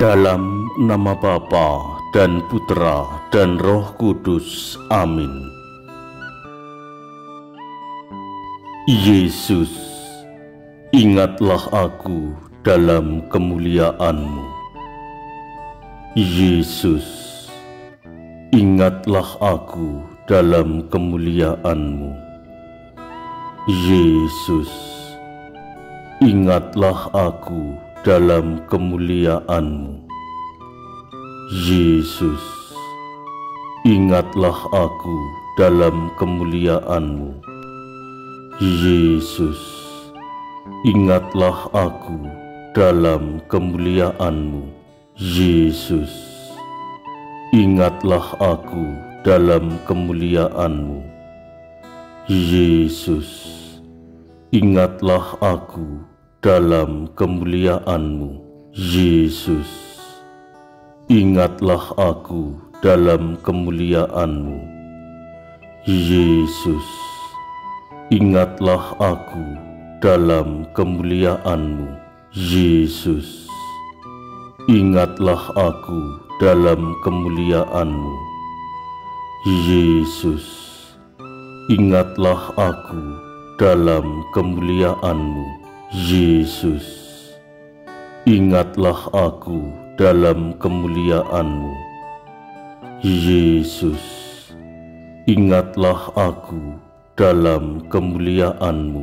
Dalam nama Bapa dan Putra dan Roh Kudus. Amin. Yesus, ingatlah aku dalam kemuliaan-Mu. Yesus, ingatlah aku dalam kemuliaan-Mu. Yesus, ingatlah aku dalam kemuliaan-Mu. Yesus, ingatlah aku dalam kemuliaan-Mu. Yesus, ingatlah aku dalam kemuliaan-Mu. Yesus, ingatlah aku dalam kemuliaan-Mu. Yesus, ingatlah aku dalam kemuliaan-Mu. Yesus, ingatlah aku dalam kemuliaan-Mu. Yesus, ingatlah aku dalam kemuliaan-Mu. Yesus, ingatlah aku dalam kemuliaan-Mu. Yesus, ingatlah aku dalam kemuliaan-Mu. Yesus, ingatlah aku dalam kemuliaan-Mu. Yesus, ingatlah aku dalam kemuliaan-Mu.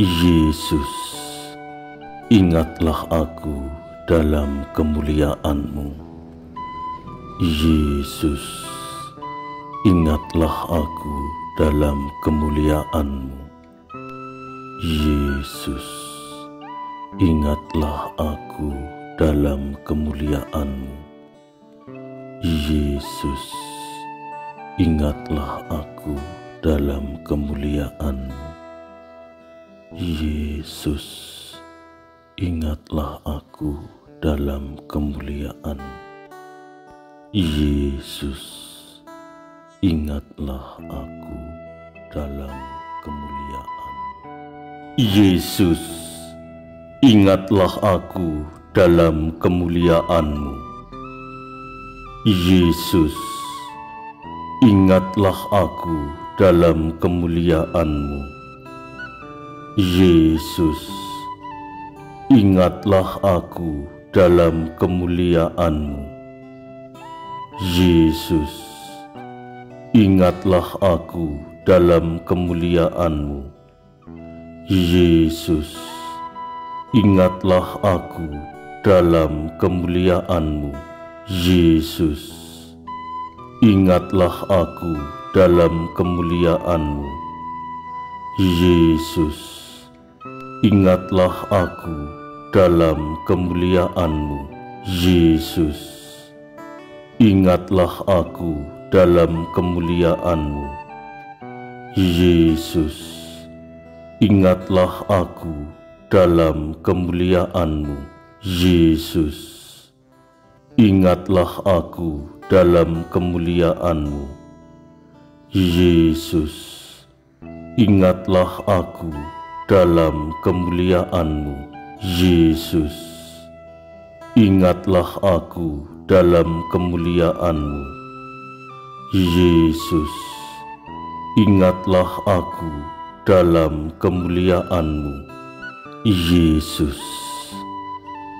Yesus, ingatlah aku dalam kemuliaan-Mu. Yesus, ingatlah aku dalam kemuliaan-Mu. Yesus, ingatlah aku dalam kemuliaan-Mu. Yesus, ingatlah aku dalam kemuliaan-Mu. Yesus, ingatlah aku dalam kemuliaan. Yesus, ingatlah aku dalam kemuliaan. Yesus, ingatlah aku dalam kemuliaan-Mu. Yesus, ingatlah aku dalam kemuliaan-Mu. Yesus, ingatlah aku dalam kemuliaan-Mu. Yesus, ingatlah aku dalam kemuliaan-Mu. Yesus, ingatlah aku dalam kemuliaan-Mu. Yesus, ingatlah aku dalam kemuliaan-Mu. Yesus, ingatlah aku dalam kemuliaan-Mu. Yesus, ingatlah aku dalam kemuliaan-Mu. Yesus, ingatlah aku dalam kemuliaan-Mu. Yesus, ingatlah aku dalam kemuliaan-Mu. Yesus, ingatlah aku dalam kemuliaan-Mu. Yesus, ingatlah aku dalam kemuliaan-Mu. Yesus, ingatlah aku dalam kemuliaan-Mu. Yesus,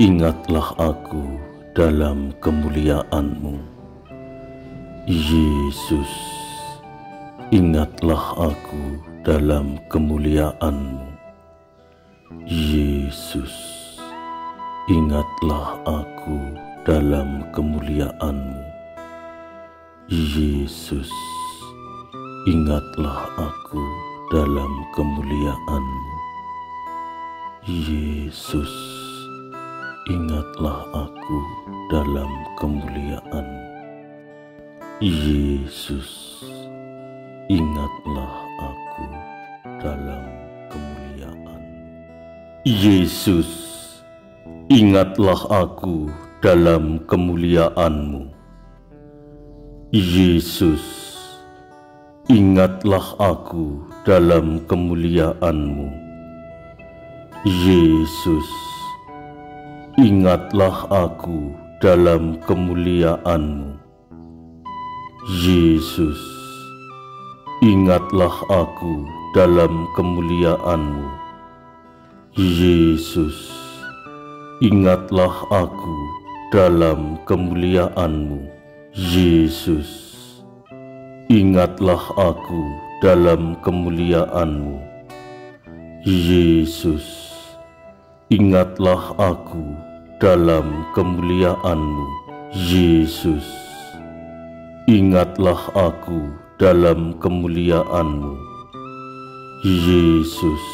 ingatlah aku dalam kemuliaan-Mu. Yesus, ingatlah aku dalam kemuliaan-Mu. Yesus, ingatlah aku dalam kemuliaan-Mu. Yesus, ingatlah aku dalam kemuliaan-Mu. Yesus, ingatlah aku dalam kemuliaan. Yesus, ingatlah aku dalam kemuliaan. Yesus, ingatlah aku dalam kemuliaan-Mu. Yesus, ingatlah aku dalam kemuliaan-Mu. Yesus, ingatlah aku dalam kemuliaan-Mu. Yesus, ingatlah aku dalam kemuliaan-Mu. Yesus, ingatlah aku dalam kemuliaan-Mu. Yesus, ingatlah aku dalam kemuliaan-Mu. Yesus, ingatlah aku dalam kemuliaan-Mu. Yesus, ingatlah aku dalam kemuliaan-Mu. Yesus,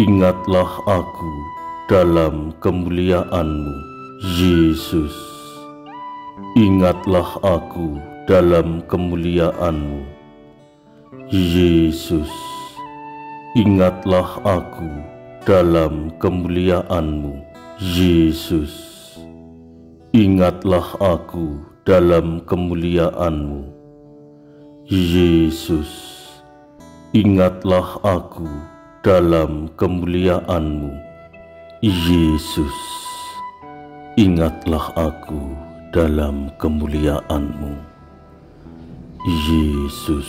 ingatlah aku dalam kemuliaan-Mu. Yesus, ingatlah aku dalam kemuliaan-Mu. Yesus, ingatlah aku dalam kemuliaan-Mu. Yesus, ingatlah aku dalam kemuliaan-Mu. Yesus, ingatlah aku dalam kemuliaan-Mu. Yesus, ingatlah aku dalam kemuliaan-Mu. Yesus,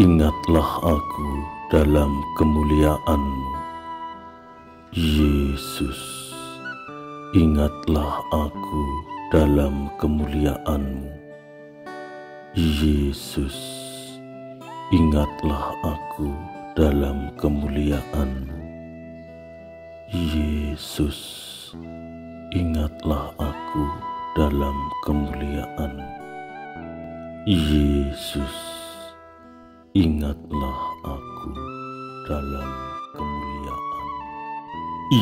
ingatlah aku dalam kemuliaan-Mu. Yesus, ingatlah aku dalam kemuliaan-Mu. Yesus, ingatlah aku dalam kemuliaan-Mu. Yesus, ingatlah aku dalam kemuliaan-Mu. Yesus, ingatlah aku dalam kemuliaan.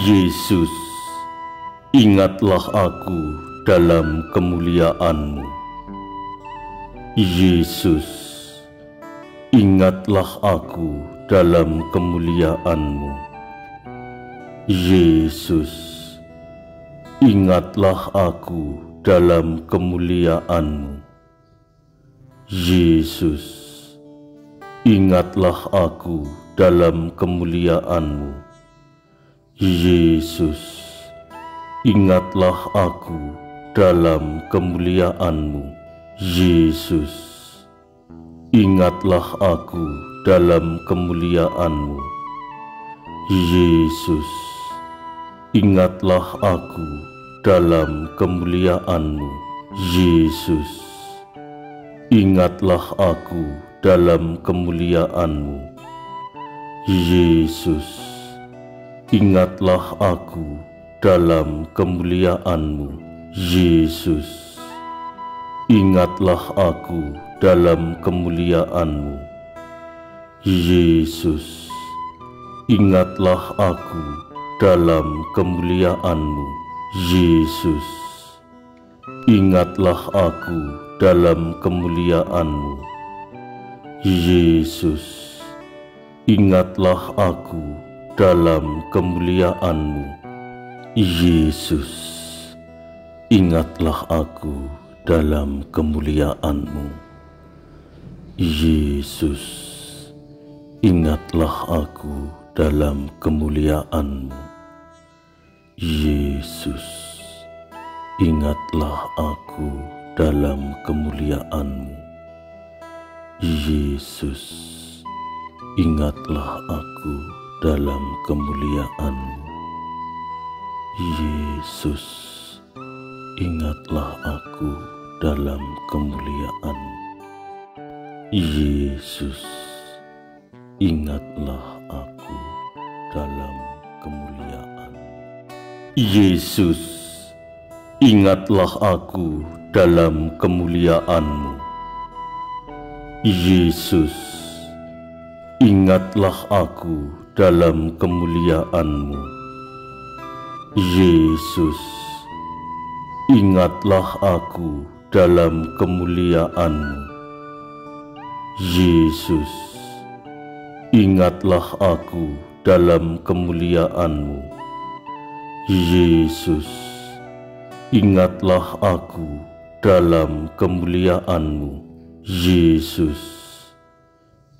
Yesus, ingatlah aku dalam kemuliaan-Mu. Yesus, ingatlah aku dalam kemuliaan-Mu. Yesus, ingatlah aku dalam kemuliaan-Mu. Yesus, ingatlah aku dalam kemuliaan-Mu. Yesus, ingatlah aku dalam kemuliaan-Mu. Yesus, ingatlah aku dalam kemuliaan-Mu. Yesus, ingatlah aku dalam kemuliaan-Mu. Yesus, ingatlah aku dalam kemuliaan-Mu. Yesus, ingatlah aku dalam kemuliaan-Mu. Yesus, ingatlah aku dalam kemuliaan-Mu. Yesus, ingatlah aku dalam kemuliaan-Mu. Yesus, ingatlah aku dalam kemuliaan-Mu. Yesus, ingatlah aku dalam kemuliaan-Mu. Yesus, ingatlah aku dalam kemuliaan-Mu. Yesus, Ingatlah aku dalam kemuliaan-Mu. Yesus, ingatlah aku dalam kemuliaan-Mu. Yesus, ingatlah aku dalam kemuliaan-Mu. Yesus, ingatlah aku dalam kemuliaan-Mu. Yesus, ingatlah aku dalam kemuliaan. Yesus, ingatlah aku dalam kemuliaan-Mu. Yesus, ingatlah aku dalam kemuliaan-Mu. Yesus, ingatlah aku dalam kemuliaan-Mu. Yesus, Ingatlah aku dalam kemuliaan-Mu. Yesus, ingatlah aku dalam kemuliaan-Mu. Yesus,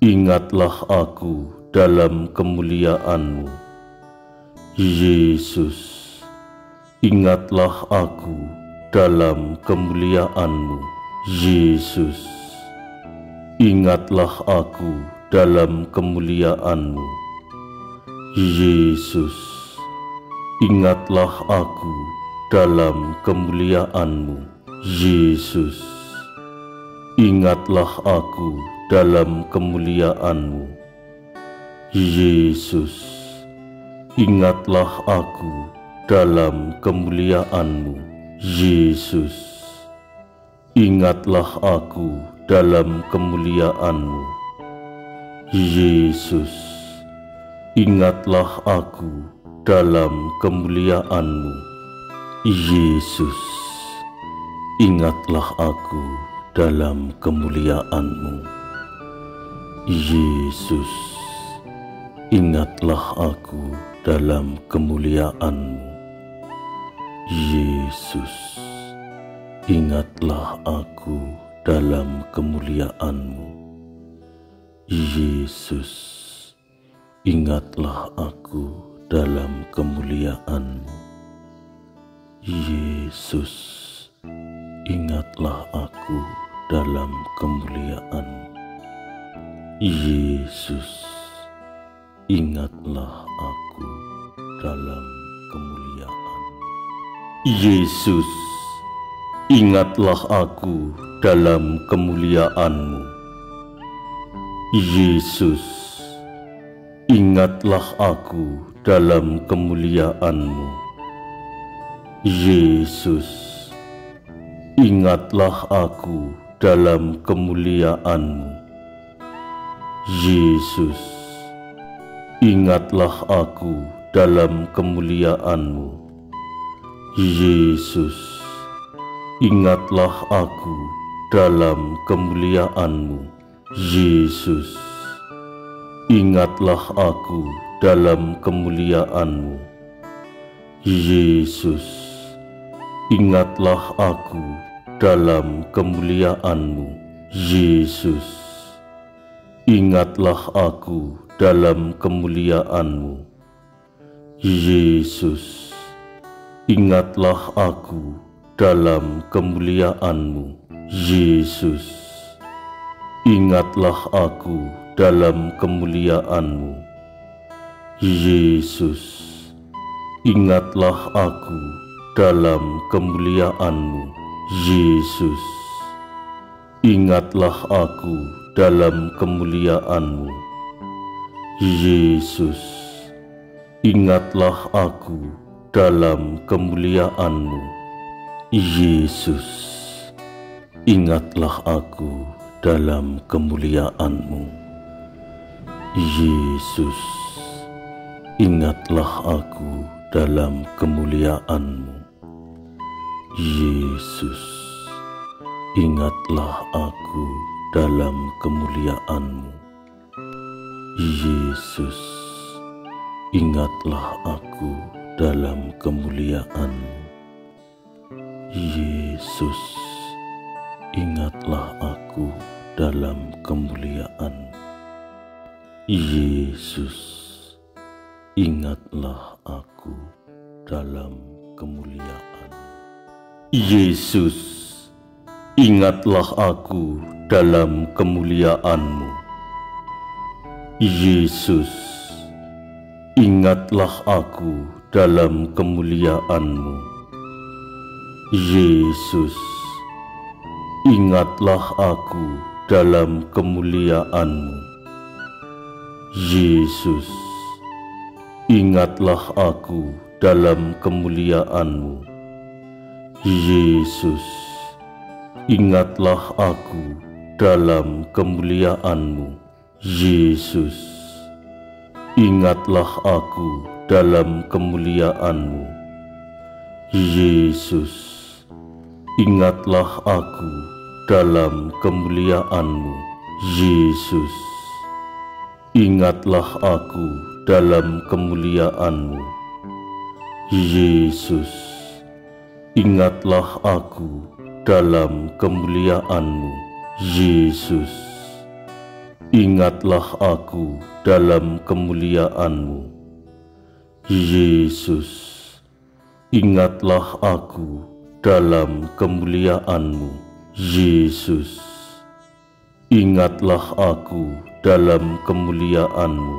ingatlah aku dalam kemuliaan-Mu. Yesus, ingatlah aku dalam kemuliaan-Mu, Yesus. Ingatlah aku dalam kemuliaan-Mu, Yesus. Ingatlah aku dalam kemuliaan-Mu, Yesus. Ingatlah aku dalam kemuliaan-Mu, Yesus. Ingatlah aku dalam kemuliaan-Mu, Yesus. Ingatlah aku dalam kemuliaan-Mu, Yesus. Ingatlah aku dalam kemuliaan-Mu, Yesus. Ingatlah aku dalam kemuliaan-Mu, Yesus. Ingatlah aku dalam kemuliaan-Mu. Yesus, ingatlah aku dalam kemuliaan-Mu. Yesus, ingatlah aku dalam kemuliaan-Mu. Yesus, ingatlah aku dalam kemuliaan-Mu. Yesus, ingatlah aku dalam kemuliaan. Yesus, ingatlah aku dalam kemuliaan-Mu. Yesus, ingatlah aku dalam kemuliaan-Mu. Yesus, ingatlah aku dalam kemuliaan-Mu. Yesus, Ingatlah aku dalam kemuliaan-Mu. Yesus, ingatlah aku dalam kemuliaan-Mu. Yesus, ingatlah aku dalam kemuliaan-Mu. Yesus, ingatlah aku dalam kemuliaan-Mu. Yesus, ingatlah aku dalam kemuliaan-Mu. Yesus, ingatlah aku dalam kemuliaan-Mu. Yesus, ingatlah aku dalam kemuliaan-Mu. Yesus, ingatlah aku dalam kemuliaan-Mu. Yesus, ingatlah aku dalam kemuliaan-Mu. Yesus, ingatlah aku dalam kemuliaan-Mu. Yesus, ingatlah aku dalam kemuliaan-Mu. Yesus, ingatlah aku dalam kemuliaan-Mu. Yesus, ingatlah aku dalam kemuliaan-Mu. Yesus, ingatlah aku dalam kemuliaan-Mu. Yesus, ingatlah aku dalam kemuliaan. Yesus, ingatlah aku dalam kemuliaan. Yesus, ingatlah aku dalam kemuliaan-Mu. Yesus, ingatlah aku dalam kemuliaan-Mu. Yesus, ingatlah aku dalam kemuliaan-Mu. Yesus, ingatlah aku dalam kemuliaan-Mu. Yesus, ingatlah aku dalam kemuliaan-Mu. Yesus, ingatlah aku dalam kemuliaan-Mu. Yesus, ingatlah aku dalam kemuliaan-Mu. Yesus, ingatlah aku dalam kemuliaan-Mu. Yesus, ingatlah aku dalam kemuliaan-Mu. Yesus, Ingatlah aku dalam kemuliaan-Mu. Yesus, ingatlah aku dalam kemuliaan-Mu, Yesus. Ingatlah aku dalam kemuliaan-Mu,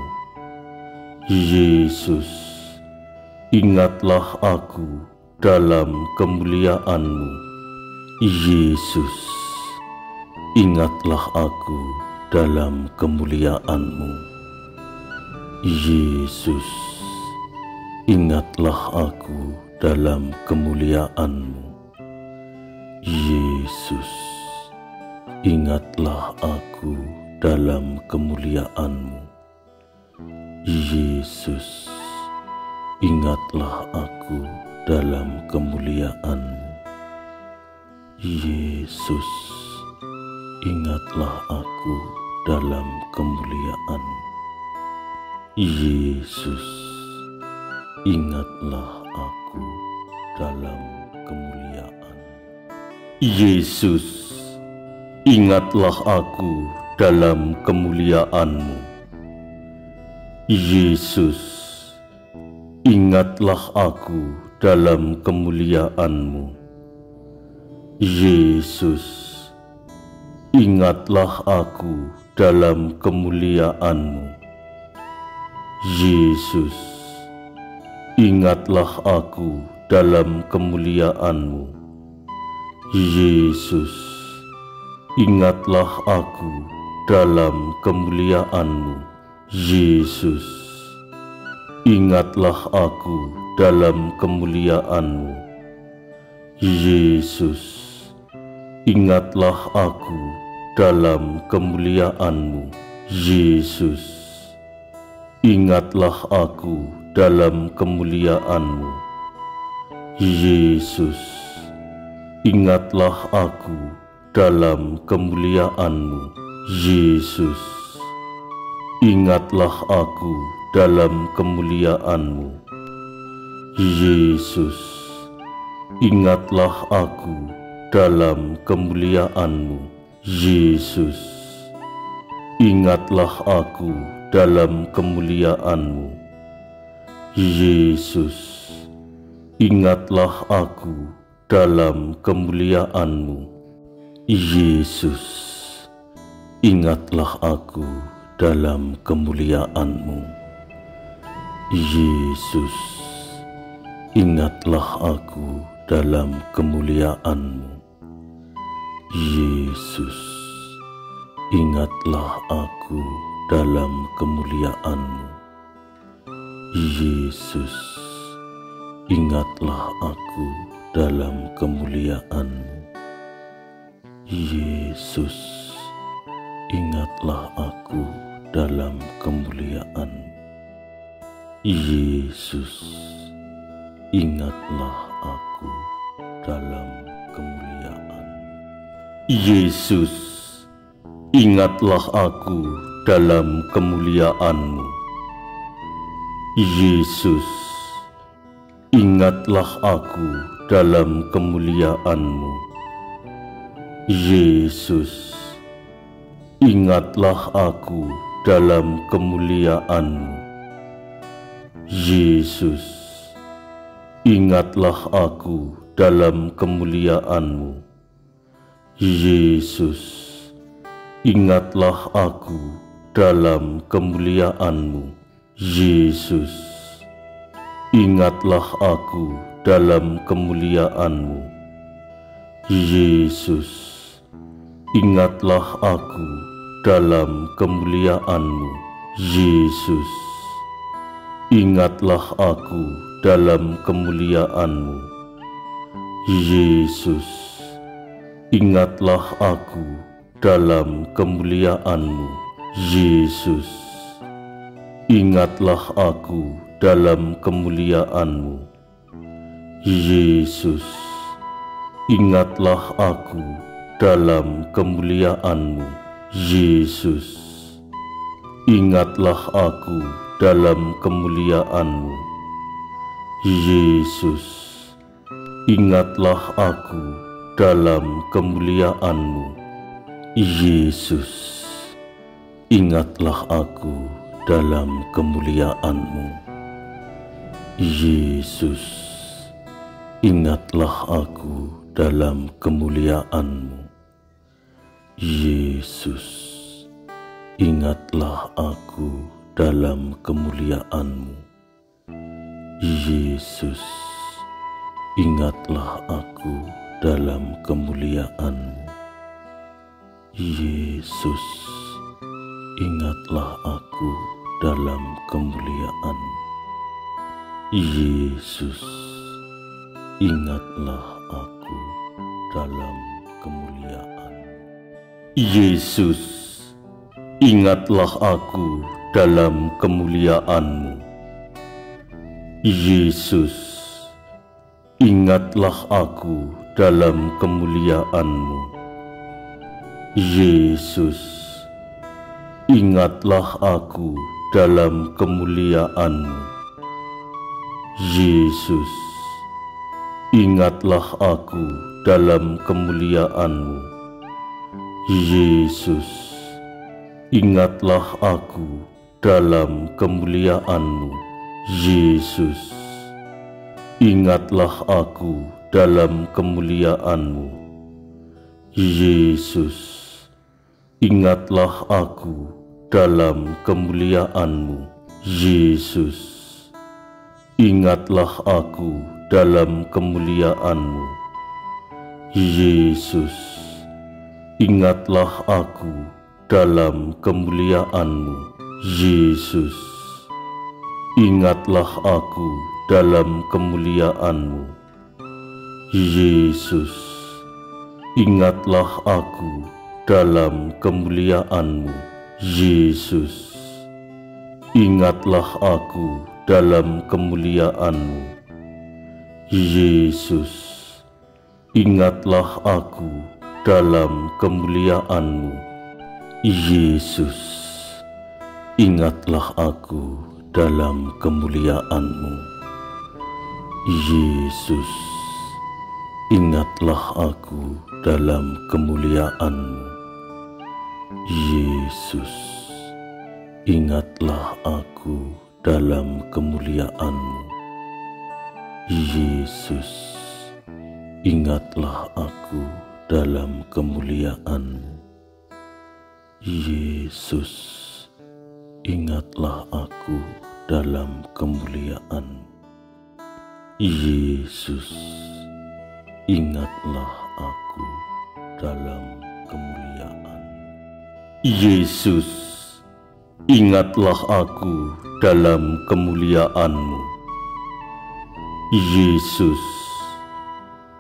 Yesus. Ingatlah aku dalam kemuliaan-Mu, Yesus. Ingatlah aku dalam kemuliaan-Mu, Yesus. Ingatlah aku dalam kemuliaan-Mu. Yesus, ingatlah aku dalam kemuliaan-Mu. Yesus, ingatlah aku dalam kemuliaan-Mu. Yesus, ingatlah aku dalam kemuliaan-Mu. Yesus, ingatlah aku dalam kemuliaan. Yesus, ingatlah aku dalam kemuliaan-Mu. Yesus, ingatlah aku dalam kemuliaan-Mu. Yesus, ingatlah aku dalam kemuliaan-Mu. Yesus, ingatlah aku dalam kemuliaan-Mu. Yesus, ingatlah aku dalam kemuliaan-Mu. Yesus, ingatlah aku dalam kemuliaan-Mu. Yesus, ingatlah aku dalam kemuliaan-Mu. Yesus, ingatlah aku dalam kemuliaan-Mu. Yesus, ingatlah aku dalam kemuliaan-Mu. Yesus, ingatlah aku dalam kemuliaan-Mu. Yesus, ingatlah aku dalam kemuliaan-Mu. Yesus, ingatlah aku dalam kemuliaan-Mu. Yesus, ingatlah aku dalam kemuliaan-Mu. Yesus, ingatlah aku dalam kemuliaan-Mu. Yesus, ingatlah aku dalam kemuliaan-Mu. Yesus, ingatlah aku dalam kemuliaan-Mu. Yesus, ingatlah aku dalam kemuliaan-Mu. Yesus, ingatlah aku dalam kemuliaan-Mu. Yesus, ingatlah aku dalam kemuliaan. Yesus, ingatlah aku dalam kemuliaan-Mu. Yesus, ingatlah aku dalam kemuliaan-Mu. Yesus, ingatlah aku dalam kemuliaan-Mu. Yesus, ingatlah aku dalam kemuliaan-Mu. Yesus, ingatlah aku dalam kemuliaan-Mu. Yesus, ingatlah aku dalam kemuliaan-Mu. Yesus, ingatlah aku dalam kemuliaan-Mu. Yesus, ingatlah aku dalam kemuliaan-Mu. Yesus, ingatlah aku dalam kemuliaan-Mu. Yesus, Ingatlah aku dalam kemuliaan-Mu. Yesus, ingatlah aku dalam kemuliaan-Mu. Yesus, ingatlah aku dalam kemuliaan-Mu. Yesus, ingatlah aku dalam kemuliaan-Mu. Yesus, ingatlah aku dalam kemuliaan-Mu. Yesus, ingatlah aku dalam kemuliaan-Mu. Yesus, ingatlah aku dalam kemuliaan-Mu. Yesus, ingatlah aku dalam kemuliaan-Mu. Yesus, ingatlah aku dalam kemuliaan. Yesus, ingatlah aku dalam kemuliaan. Yesus, ingatlah aku dalam kemuliaan-Mu. Yesus, ingatlah aku dalam kemuliaan-Mu. Yesus, ingatlah aku dalam kemuliaan-Mu. Yesus, ingatlah aku dalam kemuliaan-Mu. Yesus, ingatlah aku dalam kemuliaan-Mu. Yesus, ingatlah aku dalam kemuliaan-Mu. Yesus, ingatlah aku dalam kemuliaan-Mu. Yesus, ingatlah aku dalam kemuliaan-Mu. Yesus, ingatlah aku dalam kemuliaan-Mu. Yesus, ingatlah aku dalam kemuliaan-Mu. Yesus, ingatlah aku dalam kemuliaan-Mu. Yesus, ingatlah aku dalam kemuliaan-Mu. Yesus, ingatlah aku dalam kemuliaan-Mu. Yesus, ingatlah aku dalam kemuliaan-Mu. Yesus, ingatlah aku dalam kemuliaan-Mu. Yesus, ingatlah aku dalam kemuliaan-Mu. Yesus, ingatlah aku dalam kemuliaan-Mu. Yesus, ingatlah aku dalam kemuliaan. Yesus, ingatlah aku dalam kemuliaan. Yesus, ingatlah aku dalam kemuliaan-Mu. Yesus,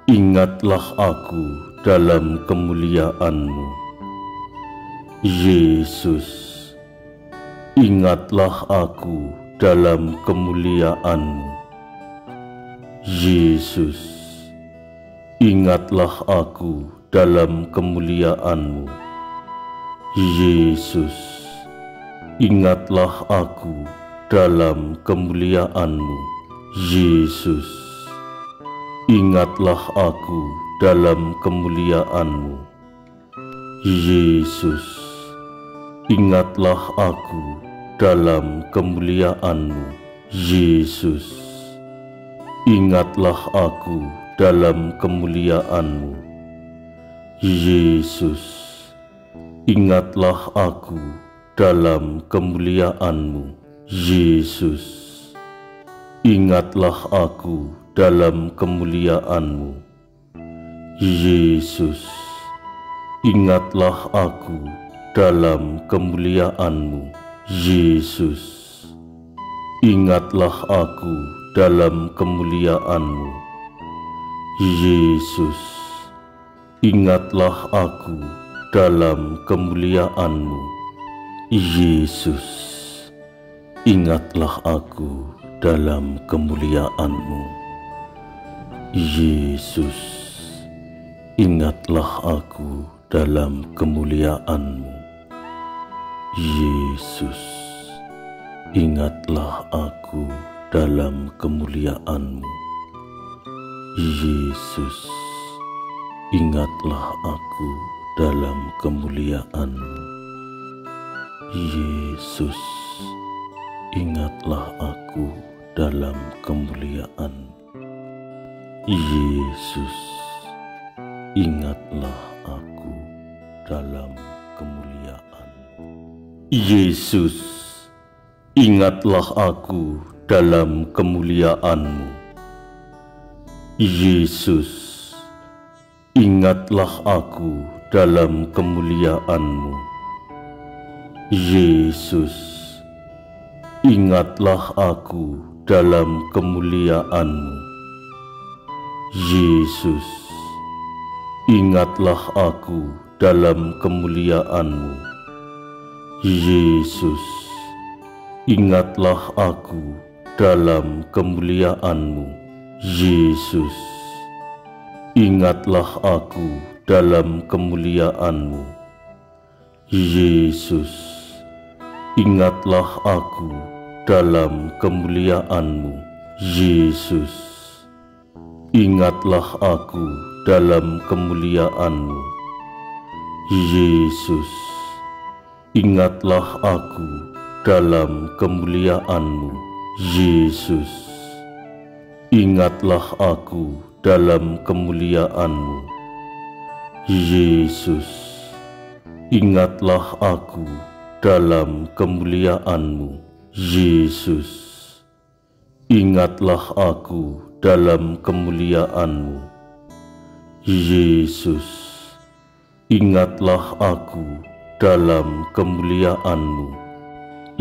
ingatlah aku dalam kemuliaan-Mu. Yesus, ingatlah aku dalam kemuliaan-Mu. Yesus, ingatlah aku dalam kemuliaan-Mu. Yesus, ingatlah aku dalam kemuliaan-Mu. Yesus, ingatlah aku dalam kemuliaan-Mu. Yesus, ingatlah aku dalam kemuliaan-Mu. Yesus, ingatlah aku dalam kemuliaan-Mu. Yesus, ingatlah aku dalam kemuliaan-Mu. Yesus, ingatlah aku dalam kemuliaan-Mu. Yesus, ingatlah aku dalam kemuliaan-Mu. Yesus, ingatlah aku dalam kemuliaan-Mu. Yesus, ingatlah aku dalam kemuliaan-Mu. Yesus, ingatlah aku dalam kemuliaan-Mu. Yesus, ingatlah aku dalam kemuliaan-Mu. Yesus, ingatlah aku dalam kemuliaan-Mu. Yesus, ingatlah aku dalam kemuliaan-Mu. Yesus, ingatlah aku dalam kemuliaan. Yesus, ingatlah aku dalam. Yesus, ingatlah aku dalam kemuliaanmu. Yesus, ingatlah aku dalam kemuliaanmu. Yesus, ingatlah aku dalam kemuliaanmu. Yesus, ingatlah aku dalam kemuliaanmu. Yesus, ingatlah aku dalam kemuliaanmu. Yesus, ingatlah aku dalam kemuliaanmu. Yesus, ingatlah aku dalam kemuliaanmu. Yesus, ingatlah aku dalam kemuliaanmu. Yesus, ingatlah aku dalam kemuliaanmu. Yesus, ingatlah aku dalam kemuliaanmu. Yesus, ingatlah aku dalam kemuliaanmu. Yesus, ingatlah aku dalam kemuliaanmu. Yesus, ingatlah aku dalam kemuliaanmu.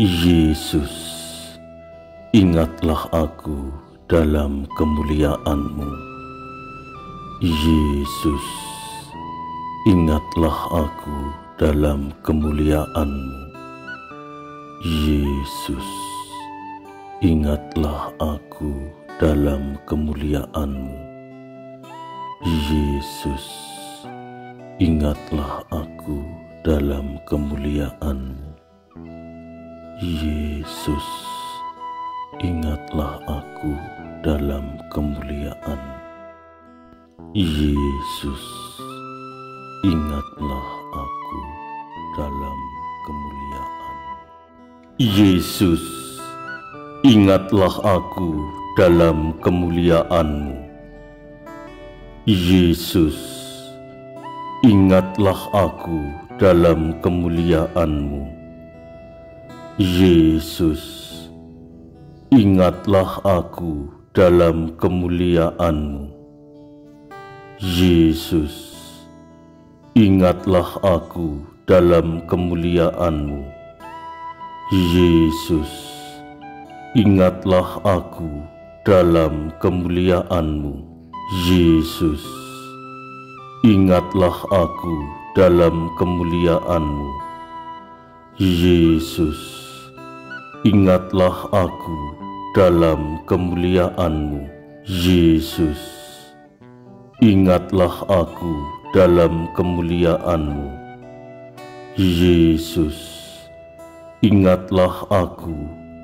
Yesus, ingatlah aku dalam kemuliaanmu. Yesus, ingatlah aku dalam kemuliaanmu. Yesus, ingatlah aku dalam kemuliaanmu. Yesus, ingatlah aku dalam kemuliaanmu. Yesus, ingatlah aku dalam kemuliaan. Yesus, ingatlah aku dalam kemuliaan. Yesus, ingatlah aku dalam kemuliaanmu. Yesus, ingatlah aku dalam kemuliaanmu. Yesus, ingatlah aku dalam kemuliaanmu. Yesus, ingatlah aku dalam kemuliaanmu. Yesus, ingatlah aku dalam kemuliaanmu. Yesus, ingatlah aku dalam kemuliaanmu. Yesus, ingatlah aku dalam kemuliaanmu. Yesus, ingatlah aku dalam kemuliaanmu. Yesus, ingatlah aku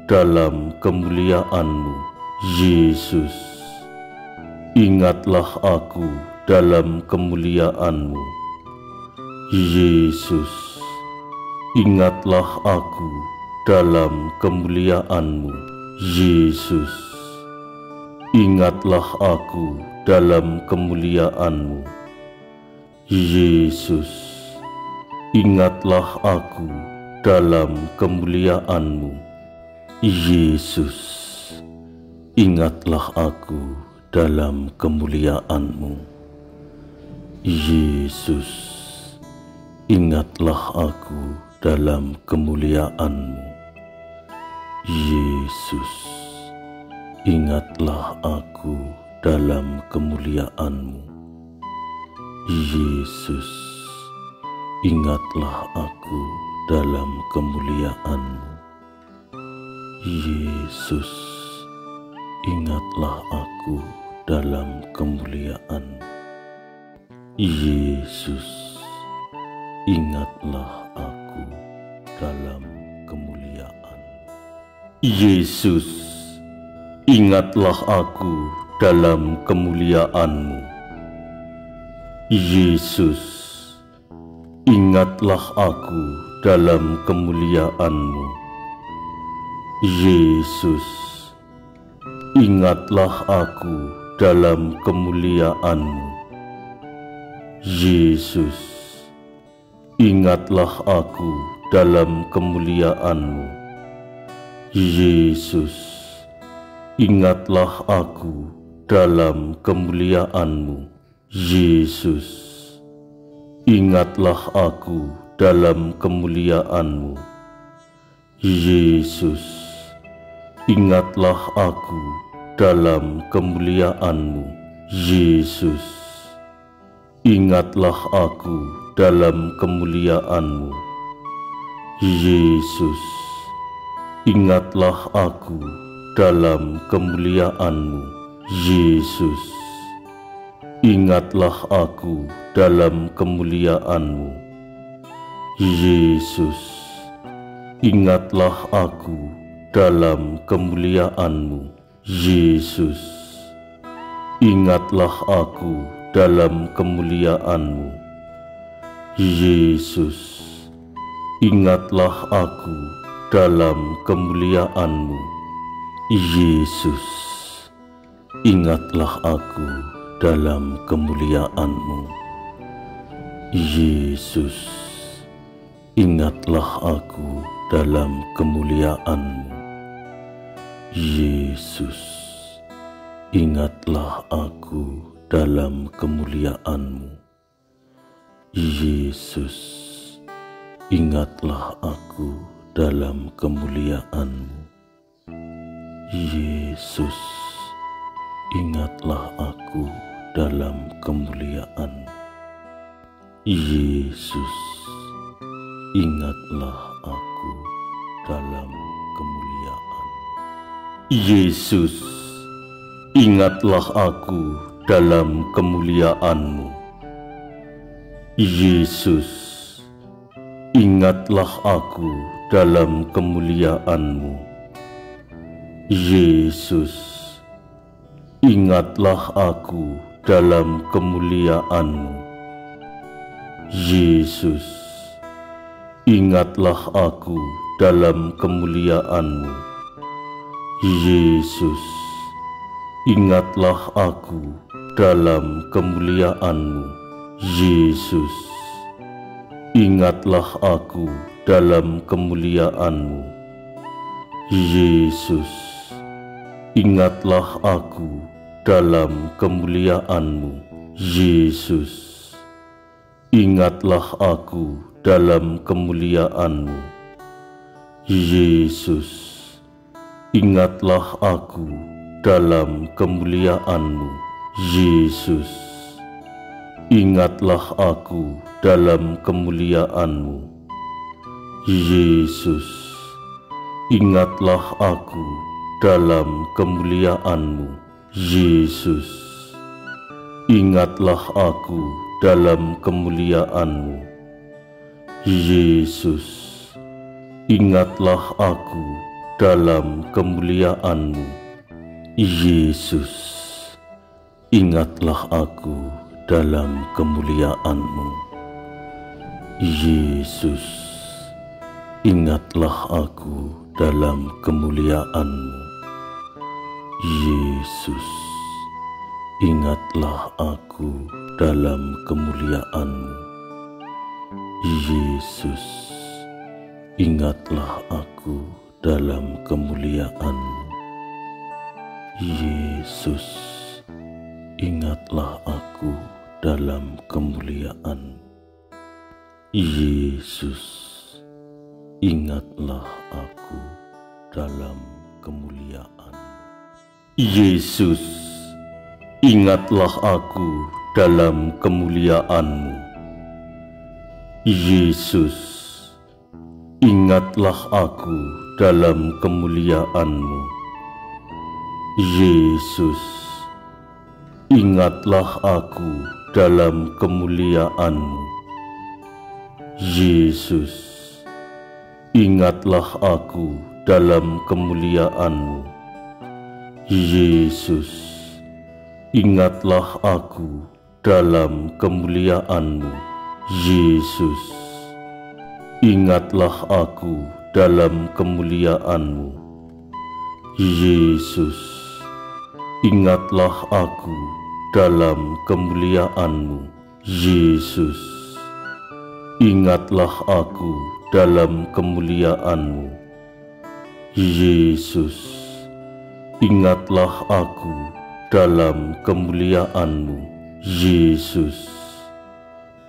dalam kemuliaanmu. Yesus, ingatlah aku dalam kemuliaanmu. Yesus, ingatlah aku dalam kemuliaanmu. Yesus, ingatlah aku dalam kemuliaanmu. Yesus, ingatlah aku dalam kemuliaanmu. Yesus, ingatlah aku dalam kemuliaanmu. Yesus, ingatlah aku dalam kemuliaanmu. Yesus, ingatlah aku dalam kemuliaanmu. Yesus, ingatlah aku dalam kemuliaanmu. Yesus, ingatlah aku dalam kemuliaanmu. Yesus, ingatlah aku dalam kemuliaan. Yesus, ingatlah aku dalam kemuliaanmu. Yesus, ingatlah aku dalam kemuliaanmu. Yesus, ingatlah aku dalam kemuliaan-Mu. Yesus, ingatlah aku dalam kemuliaan-Mu. Yesus, ingatlah aku dalam kemuliaan-Mu. Yesus, ingatlah aku dalam kemuliaan-Mu. Yesus, ingatlah aku dalam kemuliaan-Mu. Yesus, ingatlah aku dalam kemuliaan-Mu. Yesus, ingatlah aku dalam kemuliaan-Mu. Yesus, ingatlah aku dalam kemuliaan-Mu. Yesus, ingatlah aku dalam kemuliaan-Mu. Yesus, ingatlah aku dalam kemuliaan-Mu. Yesus, ingatlah aku dalam kemuliaan-Mu. Yesus, ingatlah aku dalam kemuliaan-Mu. Yesus, ingatlah aku dalam kemuliaan-Mu. Yesus, ingatlah aku dalam kemuliaan-Mu. Yesus, ingatlah aku dalam kemuliaan-Mu. Yesus, ingatlah aku dalam kemuliaan. Yesus, ingatlah aku dalam kemuliaan. Yesus, ingatlah aku dalam kemuliaan-Mu. Yesus, ingatlah aku dalam kemuliaan-Mu. Yesus, ingatlah aku dalam kemuliaan-Mu. Yesus, ingatlah aku dalam kemuliaan-Mu. Yesus, ingatlah aku dalam kemuliaan-Mu. Yesus, ingatlah aku dalam kemuliaan-Mu. Yesus, Ingatlah aku dalam kemuliaan-Mu, Yesus. Ingatlah aku dalam kemuliaan-Mu, Yesus. Ingatlah aku dalam kemuliaan-Mu, Yesus. Ingatlah aku dalam kemuliaan-Mu, Yesus. Ingatlah aku dalam kemuliaan-Mu, Yesus. Ingatlah aku dalam kemuliaan-Mu, Yesus. Ingatlah aku dalam kemuliaan-Mu, Yesus. Ingatlah aku dalam kemuliaan-Mu, Yesus. Ingatlah aku dalam kemuliaan-Mu, Yesus, ingatlah aku dalam kemuliaan-Mu. Yesus, ingatlah aku dalam kemuliaan-Mu. Yesus, ingatlah aku dalam kemuliaan-Mu. Yesus, ingatlah aku dalam kemuliaan. Yesus, ingatlah aku dalam kemuliaan-Mu. Yesus, ingatlah aku dalam kemuliaan-Mu. Yesus, ingatlah aku dalam kemuliaan-Mu. Yesus, ingatlah aku dalam kemuliaan-Mu. Yesus, ingatlah aku dalam kemuliaan-Mu. Yesus, ingatlah aku dalam kemuliaan-Mu. Yesus, ingatlah aku dalam kemuliaanmu, Yesus. Ingatlah aku dalam kemuliaanmu, Yesus. Ingatlah aku dalam kemuliaanmu, Yesus.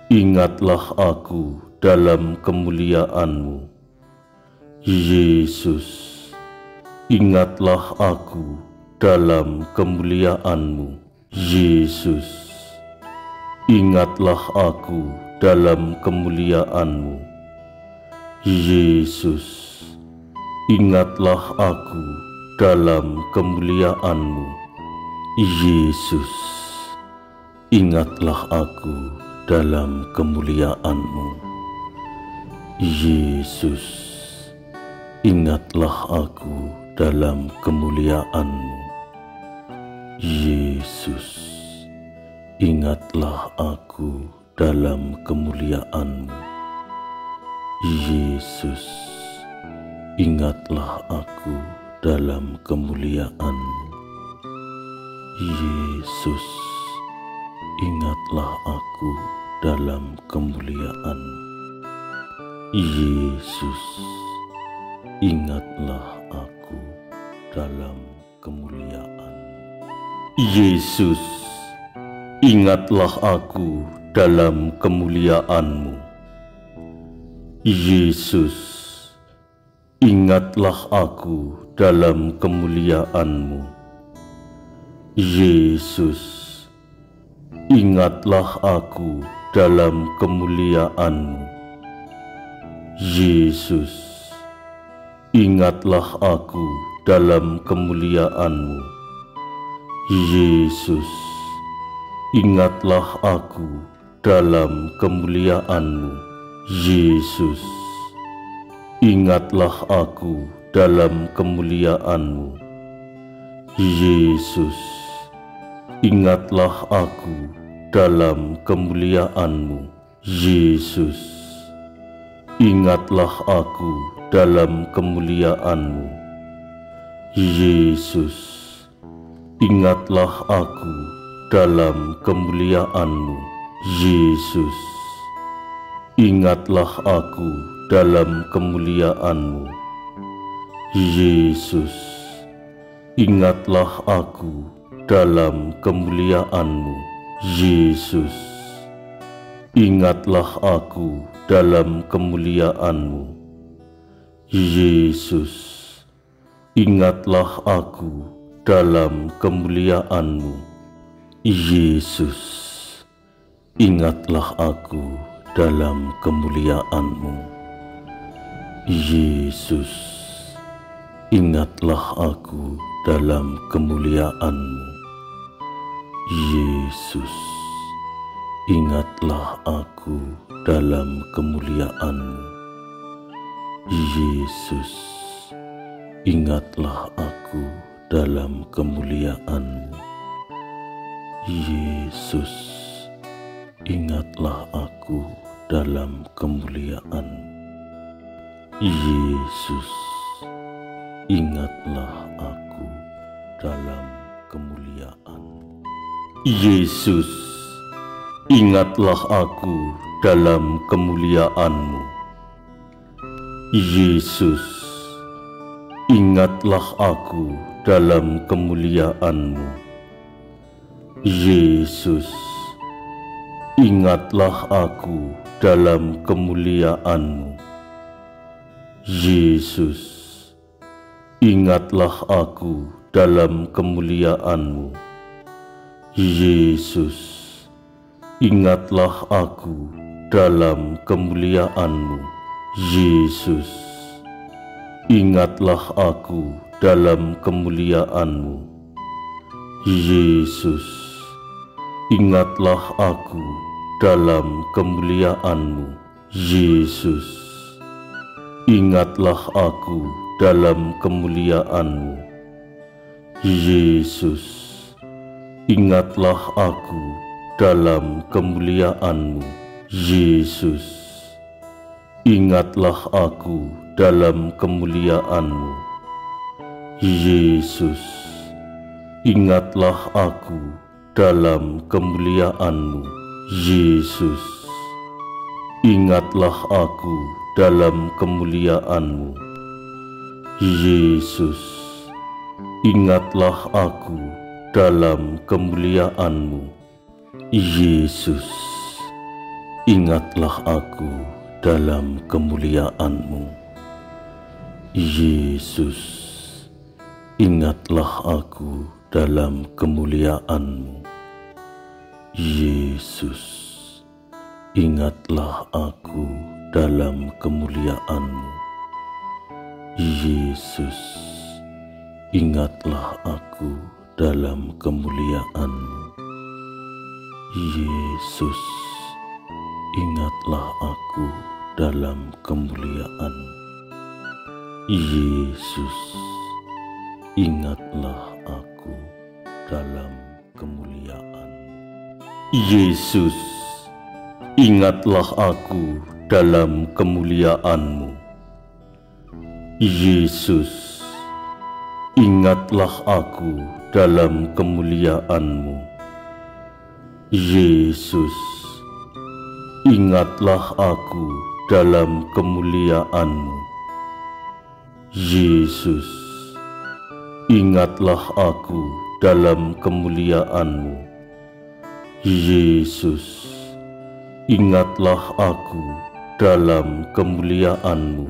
Ingatlah aku dalam kemuliaanmu, Yesus. Ingatlah aku dalam kemuliaanmu, Yesus. Ingatlah aku dalam kemuliaanmu, Yesus. Ingatlah aku dalam kemuliaanmu, Yesus. Ingatlah aku dalam kemuliaanmu, Yesus. Ingatlah aku dalam kemuliaanmu. Yesus, ingatlah aku dalam kemuliaanmu. Yesus, ingatlah aku dalam kemuliaanmu. Yesus, ingatlah aku dalam kemuliaanmu. Yesus, ingatlah aku dalam kemuliaan. Yesus, ingatlah aku dalam kemuliaanmu. Yesus, ingatlah aku dalam kemuliaanmu. Yesus, ingatlah aku dalam kemuliaanmu. Yesus, Ingatlah aku dalam kemuliaanmu, Yesus. Ingatlah aku dalam kemuliaanmu, Yesus. Ingatlah aku dalam kemuliaanmu, Yesus. Ingatlah aku dalam kemuliaanmu, Yesus. Ingatlah aku dalam kemuliaanmu. Yesus, ingatlah aku dalam kemuliaanmu. Yesus, ingatlah aku dalam kemuliaanmu. Yesus, ingatlah aku dalam kemuliaanmu. Yesus, ingatlah aku dalam kemuliaanmu. Yesus, ingatlah aku dalam kemuliaanmu. Yesus, ingatlah aku dalam kemuliaanmu. Yesus, ingatlah aku dalam kemuliaanmu. Yesus, ingatlah aku dalam kemuliaanmu. Yesus, ingatlah aku dalam kemuliaanmu. Yesus, ingatlah aku dalam kemuliaanmu. Yesus, ingatlah aku dalam kemuliaanmu. Yesus, ingatlah aku dalam kemuliaanmu. Yesus, ingatlah aku dalam kemuliaanmu. Yesus, ingatlah aku dalam kemuliaanmu. Yesus, ingatlah aku dalam kemuliaanmu. Yesus, ingatlah aku dalam kemuliaanmu. Yesus, ingatlah aku dalam kemuliaanmu. Yesus, ingatlah aku dalam kemuliaanmu. Yesus, ingatlah aku dalam kemuliaanmu. Yesus, ingatlah aku dalam kemuliaanmu. Yesus, Ingatlah aku dalam kemuliaanmu. Yesus, ingatlah aku dalam kemuliaan-Mu, Yesus. Ingatlah aku dalam kemuliaan-Mu, Yesus. Ingatlah aku dalam kemuliaan-Mu, Yesus. Ingatlah aku dalam kemuliaan-Mu, Yesus. Ingatlah aku dalam kemuliaan-Mu, Yesus. Ingatlah aku dalam kemuliaan-Mu, Yesus. Ingatlah aku dalam kemuliaan-Mu, Yesus. Ingatlah aku dalam kemuliaan Yesus. Ingatlah aku dalam kemuliaan Yesus. Ingatlah aku dalam kemuliaan-Mu. Yesus, ingatlah aku dalam kemuliaan-Mu. Yesus, ingatlah aku dalam kemuliaan-Mu. Yesus, ingatlah aku dalam kemuliaan-Mu. Yesus, ingatlah aku dalam kemuliaan-Mu.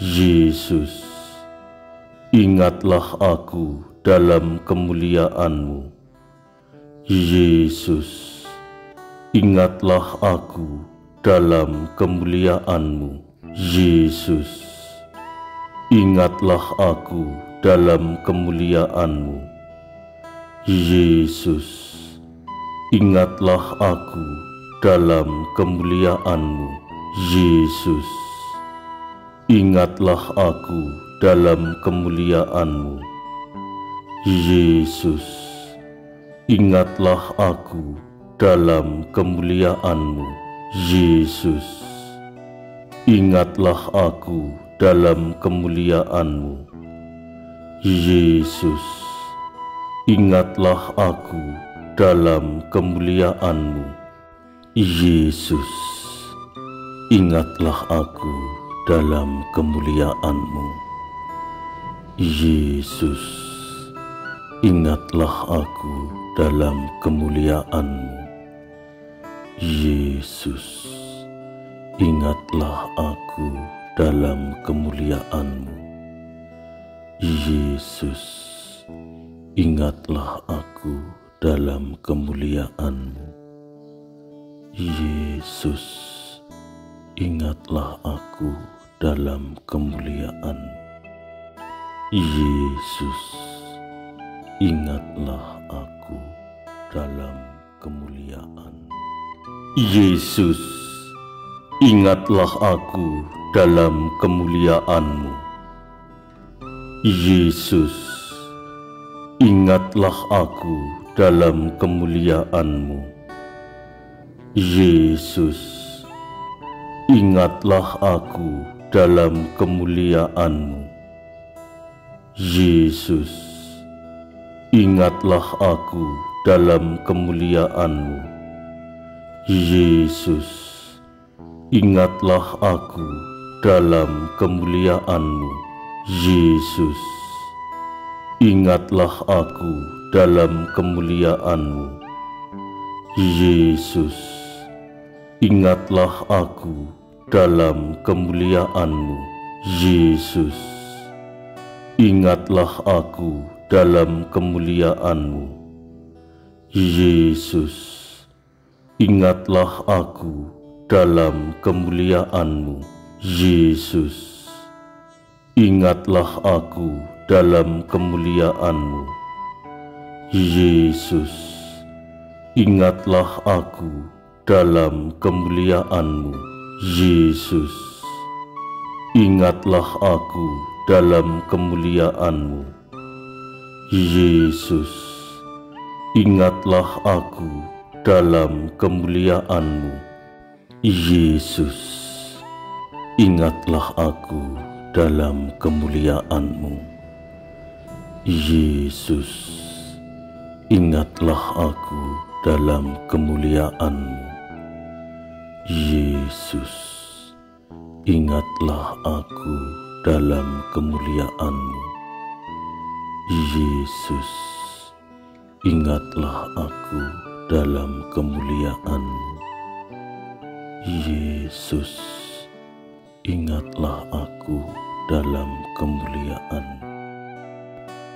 Yesus, ingatlah aku dalam kemuliaan-Mu. Yesus, ingatlah aku dalam kemuliaan-Mu. Yesus, ingatlah aku dalam kemuliaan-Mu. Yesus, ingatlah aku dalam kemuliaan-Mu. Yesus, Ingatlah aku dalam kemuliaan-Mu. Yesus, ingatlah aku dalam kemuliaan-Mu. Yesus, ingatlah aku dalam kemuliaan-Mu. Yesus, ingatlah aku dalam kemuliaan-Mu. Yesus, ingatlah aku dalam kemuliaan-Mu. Yesus, ingatlah aku dalam kemuliaan-Mu. Yesus, ingatlah aku dalam kemuliaan-Mu. Yesus, ingatlah aku dalam kemuliaan-Mu. Yesus, ingatlah aku dalam kemuliaan. Yesus, ingatlah aku dalam kemuliaan. Yesus, ingatlah aku dalam kemuliaan-Mu. Yesus, ingatlah aku dalam kemuliaan-Mu. Yesus, ingatlah aku dalam kemuliaan-Mu. Yesus, ingatlah aku dalam kemuliaan-Mu. Yesus, ingatlah aku dalam kemuliaan-Mu. Yesus, ingatlah aku dalam kemuliaan-Mu. Yesus, ingatlah aku dalam kemuliaan-Mu, Yesus. Ingatlah aku dalam kemuliaan-Mu, Yesus. Ingatlah aku dalam kemuliaan-Mu, Yesus. Ingatlah aku dalam kemuliaan-Mu, Yesus. Ingatlah aku dalam kemuliaan-Mu, Yesus, ingatlah aku dalam kemuliaan-Mu. Yesus, ingatlah aku dalam kemuliaan-Mu. Yesus, ingatlah aku dalam kemuliaan-Mu. Yesus, ingatlah aku dalam kemuliaan-Mu. Yesus, ingatlah aku dalam kemuliaan-Mu. Yesus, ingatlah aku dalam kemuliaan-Mu. Yesus, ingatlah aku dalam kemuliaan.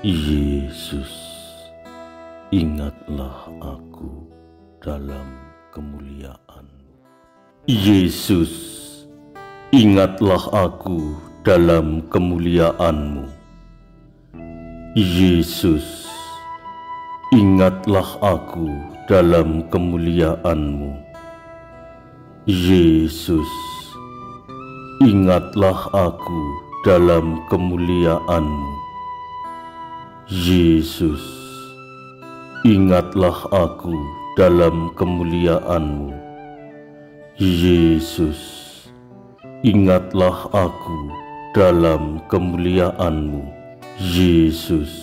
Yesus, ingatlah aku dalam kemuliaan. Yesus, ingatlah aku dalam kemuliaan-Mu. Yesus, ingatlah aku dalam kemuliaan-Mu. Yesus, ingatlah aku dalam kemuliaan-Mu. Yesus, ingatlah aku dalam kemuliaan-Mu. Yesus, ingatlah aku dalam kemuliaan-Mu. Yesus,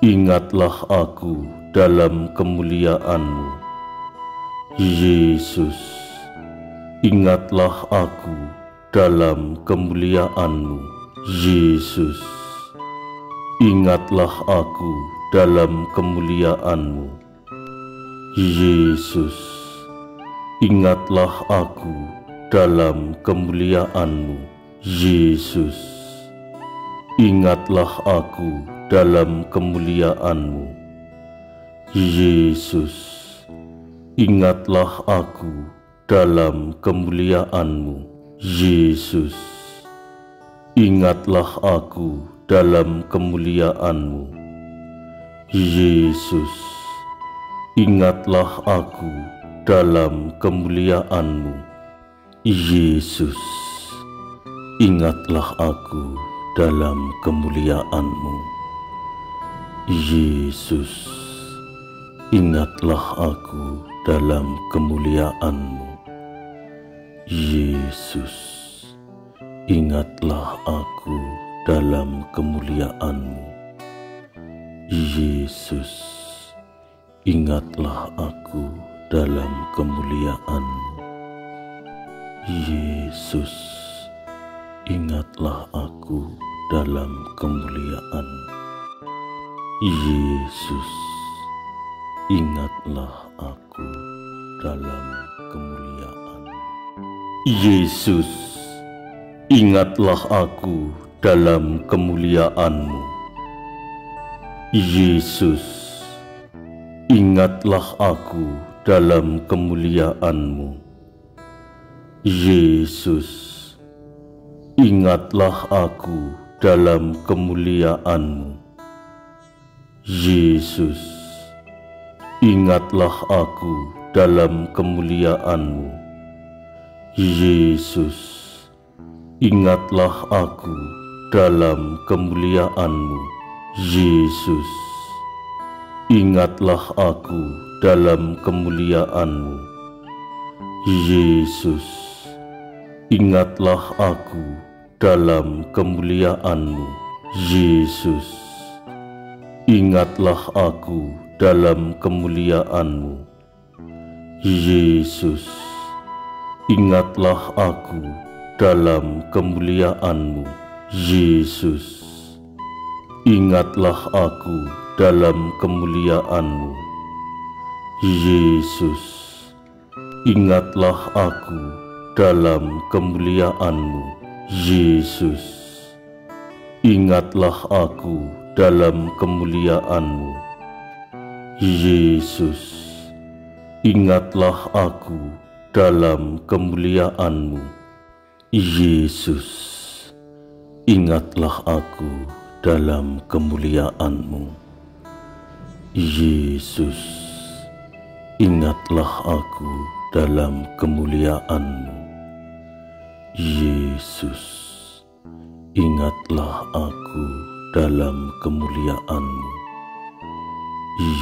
ingatlah aku dalam kemuliaan-Mu. Yesus, ingatlah aku dalam kemuliaan-Mu, Yesus. Ingatlah aku dalam kemuliaan-Mu, Yesus. Ingatlah aku dalam kemuliaan-Mu, Yesus. Ingatlah aku dalam kemuliaan-Mu, Yesus. Ingatlah aku dalam kemuliaan-Mu, Yesus, ingatlah aku dalam kemuliaan-Mu. Yesus, ingatlah aku dalam kemuliaan-Mu. Yesus, ingatlah aku dalam kemuliaan-Mu. Yesus, ingatlah aku dalam kemuliaan-Mu. Yesus, ingatlah aku dalam kemuliaan-Mu. Yesus, ingatlah aku dalam kemuliaan-Mu. Yesus, ingatlah aku dalam kemuliaan. Yesus, ingatlah aku dalam kemuliaan. Yesus, ingatlah aku dalam kemuliaan-Mu. Yesus, ingatlah aku dalam kemuliaan-Mu. Yesus, ingatlah aku dalam kemuliaan-Mu. Yesus, ingatlah aku dalam kemuliaan-Mu. Yesus, ingatlah aku dalam kemuliaan-Mu. Yesus, ingatlah aku dalam kemuliaan-Mu. Yesus, ingatlah aku dalam kemuliaan-Mu. Yesus, ingatlah aku dalam kemuliaan-Mu. Yesus, Ingatlah aku dalam kemuliaan-Mu, Yesus. Ingatlah aku dalam kemuliaan-Mu, Yesus. Ingatlah aku dalam kemuliaan-Mu, Yesus. Ingatlah aku dalam kemuliaan-Mu, Yesus. Ingatlah aku dalam kemuliaan-Mu. Yesus, ingatlah aku dalam kemuliaan-Mu. Yesus, ingatlah aku dalam kemuliaan-Mu. Yesus, ingatlah aku dalam kemuliaan-Mu.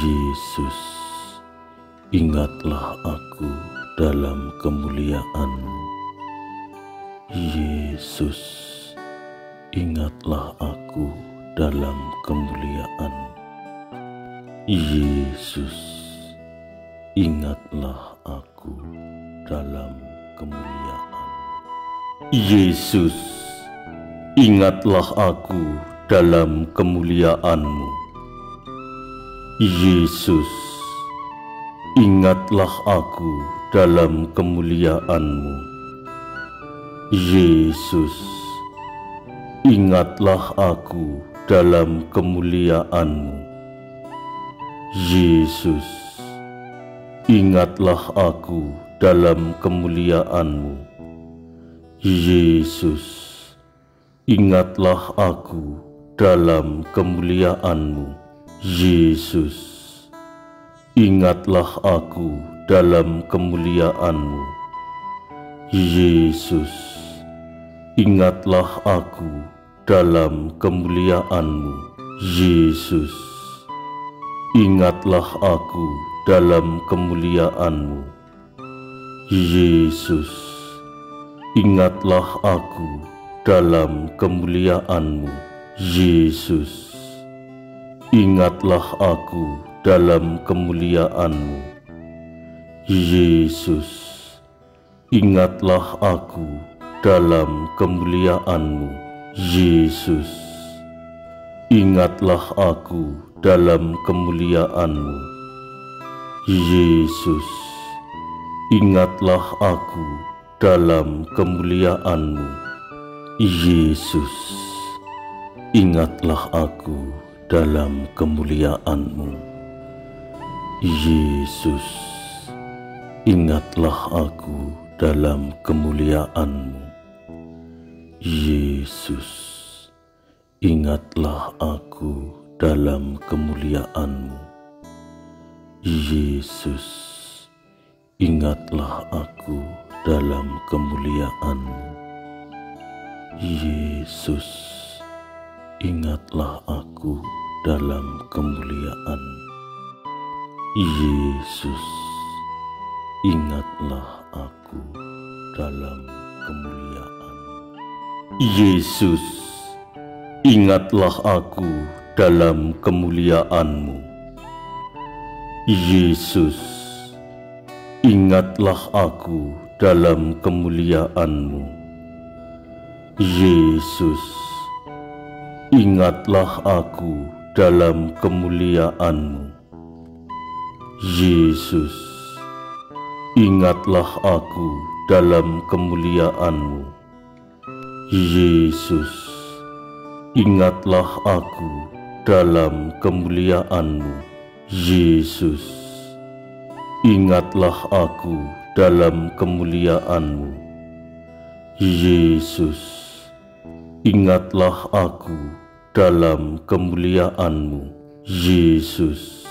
Yesus, ingatlah aku dalam kemuliaan Yesus ingatlah aku dalam kemuliaan Yesus, ingatlah aku dalam kemuliaan. Yesus, ingatlah aku dalam kemuliaanmu. Yesus, ingatlah aku dalam kemuliaanmu. Yesus, ingatlah aku dalam kemuliaanmu. Yesus, ingatlah aku dalam kemuliaanmu. Yesus, ingatlah aku dalam kemuliaanmu. Yesus, ingatlah aku dalam kemuliaanmu. Yesus, ingatlah aku dalam kemuliaanmu. Yesus, Ingatlah aku dalam kemuliaanmu. Yesus, ingatlah aku dalam kemuliaanmu. Yesus, ingatlah aku dalam kemuliaanmu. Yesus, ingatlah aku dalam kemuliaanmu. Yesus, ingatlah aku dalam kemuliaanmu. Yesus, ingatlah aku dalam kemuliaanmu. Yesus, ingatlah aku dalam kemuliaanmu. Yesus, ingatlah aku dalam kemuliaanmu. Yesus, ingatlah aku dalam kemuliaanmu. Yesus, ingatlah aku dalam kemuliaanmu. Yesus, ingatlah aku dalam kemuliaan. Yesus, ingatlah aku dalam kemuliaan. Yesus, ingatlah aku dalam kemuliaanmu. Yesus, ingatlah aku dalam kemuliaanmu. Yesus, ingatlah aku dalam kemuliaanmu. Yesus, ingatlah aku dalam kemuliaanmu. Yesus, ingatlah aku dalam kemuliaanmu, Yesus. Ingatlah aku dalam kemuliaanmu, Yesus. Ingatlah aku dalam kemuliaanmu, Yesus.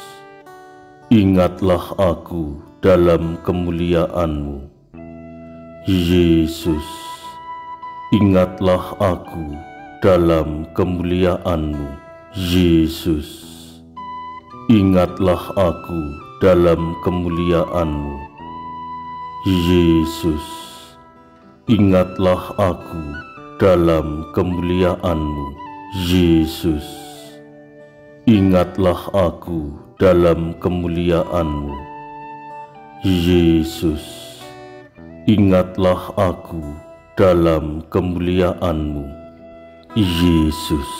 Ingatlah aku dalam kemuliaanmu, Yesus. Ingatlah aku dalam kemuliaanmu, Yesus, ingatlah aku dalam kemuliaanmu. Yesus, ingatlah aku dalam kemuliaanmu. Yesus, ingatlah aku dalam kemuliaanmu. Yesus, ingatlah aku dalam kemuliaanmu. Yesus,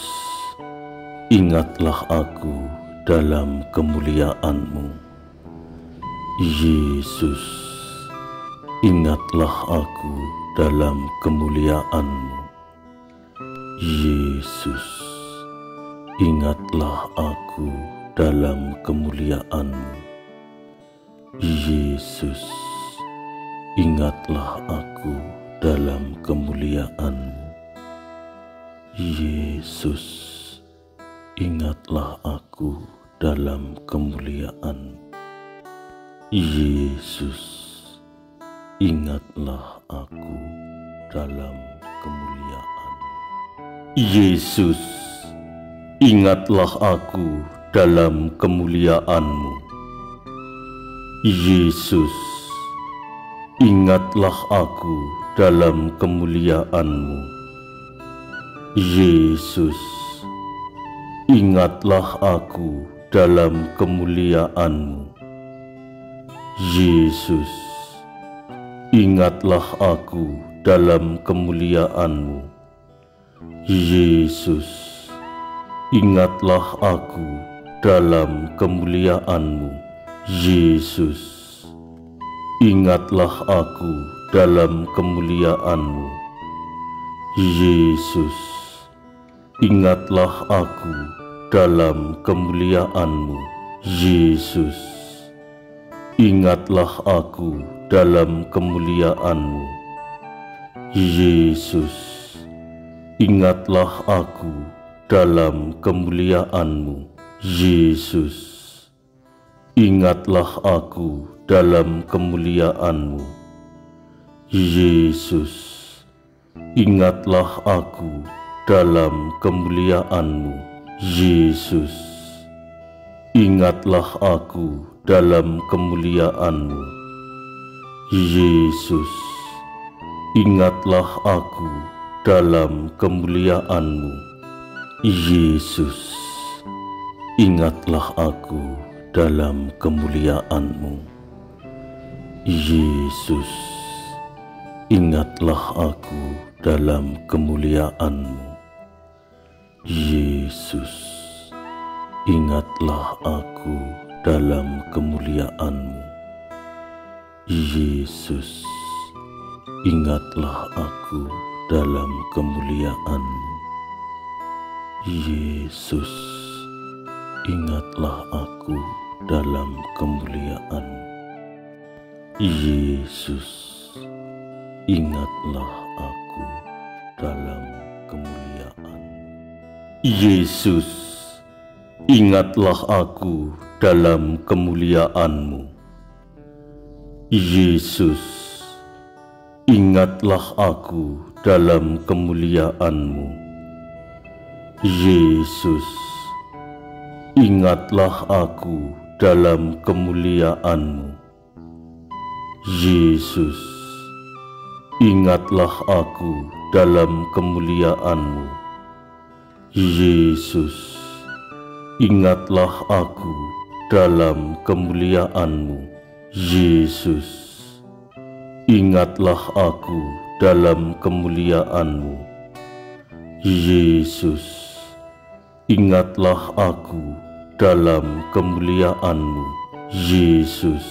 Ingatlah aku dalam kemuliaanmu. Yesus, ingatlah aku dalam kemuliaanmu. Yesus, ingatlah aku dalam kemuliaanmu. Yesus, ingatlah aku dalam kemuliaanmu. Yesus, ingatlah aku dalam kemuliaan. Yesus, ingatlah aku dalam kemuliaan. Yesus, ingatlah aku dalam kemuliaanmu. Yesus, ingatlah aku dalam kemuliaanmu. Yesus, Ingatlah aku dalam kemuliaan-Mu. Yesus, ingatlah aku dalam kemuliaan-Mu. Yesus, ingatlah aku dalam kemuliaan-Mu. Yesus, ingatlah aku dalam kemuliaan-Mu. Yesus, ingatlah aku dalam kemuliaan-Mu. Yesus, ingatlah aku dalam kemuliaan-Mu. Yesus, ingatlah aku dalam kemuliaan-Mu. Yesus, ingatlah aku dalam kemuliaan-Mu. Yesus, ingatlah aku dalam kemuliaan-Mu. Yesus, ingatlah aku dalam kemuliaan-Mu. Yesus, ingatlah aku dalam kemuliaan-Mu. Yesus, ingatlah aku dalam kemuliaan-Mu. Yesus, ingatlah aku dalam kemuliaan-Mu. Yesus, ingatlah aku dalam kemuliaan-Mu. Yesus, ingatlah aku dalam kemuliaan-Mu. Yesus, ingatlah aku dalam kemuliaan-Mu. Yesus, ingatlah aku dalam kemuliaan. Yesus, ingatlah aku dalam kemuliaan-Mu. Yesus, ingatlah aku dalam kemuliaan-Mu. Yesus, ingatlah aku dalam kemuliaan-Mu. Yesus, ingatlah aku dalam kemuliaan-Mu. Yesus, ingatlah aku dalam kemuliaan-Mu. Yesus, ingatlah aku dalam kemuliaan-Mu. Yesus, ingatlah aku dalam kemuliaan-Mu. Yesus,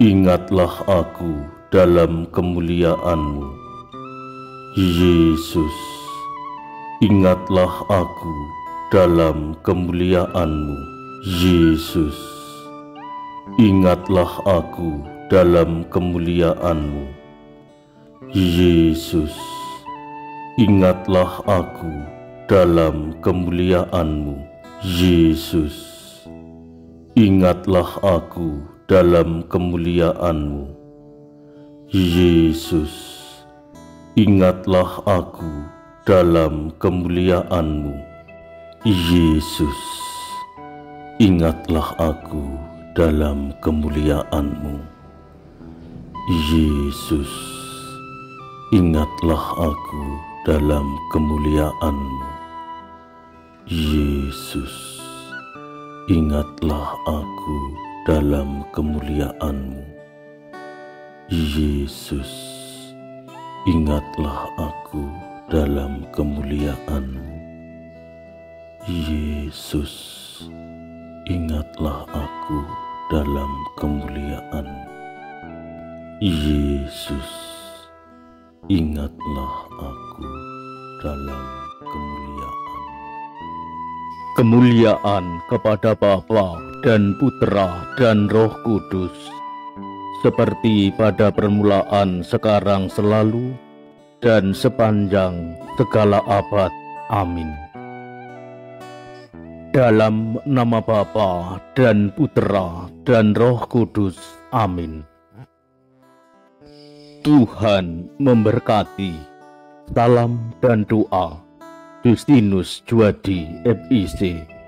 Ingatlah aku dalam kemuliaan-Mu. Yesus, ingatlah aku dalam kemuliaan-Mu. Yesus, ingatlah aku dalam kemuliaan-Mu. Yesus, ingatlah aku dalam kemuliaan-Mu. Yesus, ingatlah aku dalam kemuliaan-Mu. Yesus, ingatlah aku dalam kemuliaan-Mu. Yesus, ingatlah aku dalam kemuliaan-Mu. Yesus, ingatlah aku dalam kemuliaan-Mu. Yesus, ingatlah aku dalam kemuliaan-Mu. Yesus, ingatlah aku dalam kemuliaan-Mu. Yesus, ingatlah aku dalam kemuliaan-Mu. Yesus, ingatlah aku dalam kemuliaan. Kemuliaan kepada Bapa dan Putra dan Roh Kudus, seperti pada permulaan, sekarang, selalu, dan sepanjang segala abad. Amin. Dalam nama Bapa dan Putra dan Roh Kudus. Amin. Tuhan memberkati. Salam dan doa. Justinus Juadi FIC